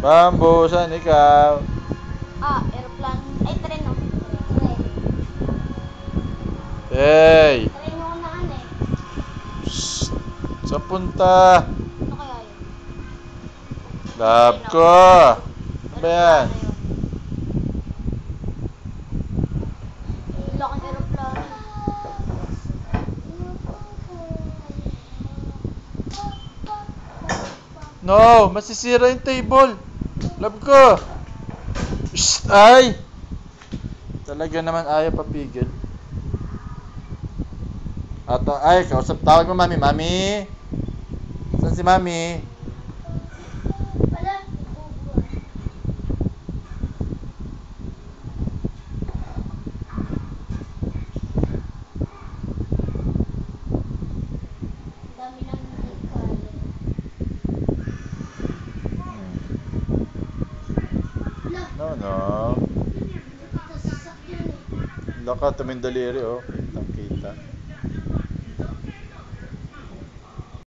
Bamboo, saan ikaw? Ah, aeroplano. Ay, tren no. Tren. Hey! Tren yung unaan eh. Shh! Saan punta? Ano kaya yun? Love ko! Ano ba yan? Laking aeroplano. No! Masisira yung table! Love ko! Shh! Ay! Talaga naman ayaw papigil. Ato, ay, kausap tawag mo, mami. Mami! Saan si mami? Wala. No, no. Sasakyan eh. Laka, tumindaliri, oh. Kitang kita.